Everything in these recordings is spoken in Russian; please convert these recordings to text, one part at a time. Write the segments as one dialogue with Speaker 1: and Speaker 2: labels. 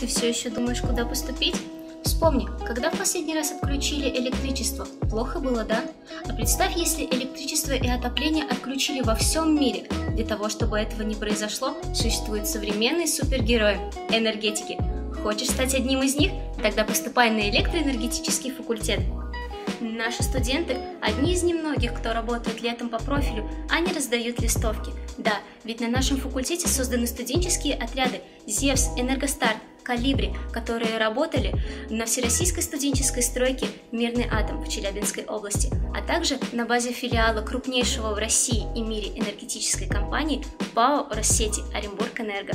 Speaker 1: Ты все еще думаешь, куда поступить? Вспомни, когда в последний раз отключили электричество? Плохо было, да? А представь, если электричество и отопление отключили во всем мире. Для того, чтобы этого не произошло, существуют современные супергерои – энергетики. Хочешь стать одним из них? Тогда поступай на электроэнергетический факультет. Наши студенты – одни из немногих, кто работает летом по профилю, а не раздают листовки. Да, ведь на нашем факультете созданы студенческие отряды «Зевс», «Энергостарт», «Калибри», которые работали на Всероссийской студенческой стройке «Мирный атом» в Челябинской области, а также на базе филиала крупнейшего в России и мире энергетической компании ПАО «Россети» Оренбург-Энерго.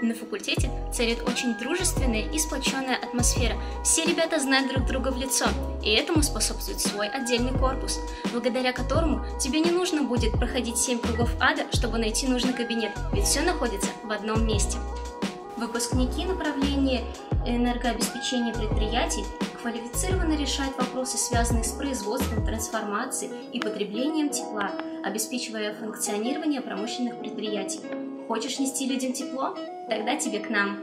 Speaker 1: На факультете царит очень дружественная и сплоченная атмосфера. Все ребята знают друг друга в лицо, и этому способствует свой отдельный корпус, благодаря которому тебе не нужно будет проходить 7 кругов ада, чтобы найти нужный кабинет, ведь все находится в одном месте. Выпускники направления энергообеспечения предприятий квалифицированно решают вопросы, связанные с производством, трансформацией и потреблением тепла, обеспечивая функционирование промышленных предприятий. Хочешь нести людям тепло? Тогда тебе к нам.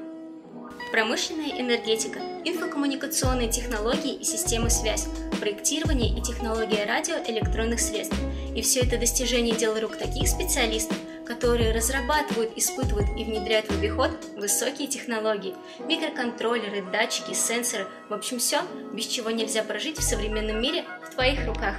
Speaker 1: Промышленная энергетика, инфокоммуникационные технологии и системы связь, проектирование и технология радиоэлектронных средств. И все это достижение дел рук таких специалистов, которые разрабатывают, испытывают и внедряют в обиход высокие технологии, микроконтроллеры, датчики, сенсоры, в общем все, без чего нельзя прожить в современном мире в твоих руках.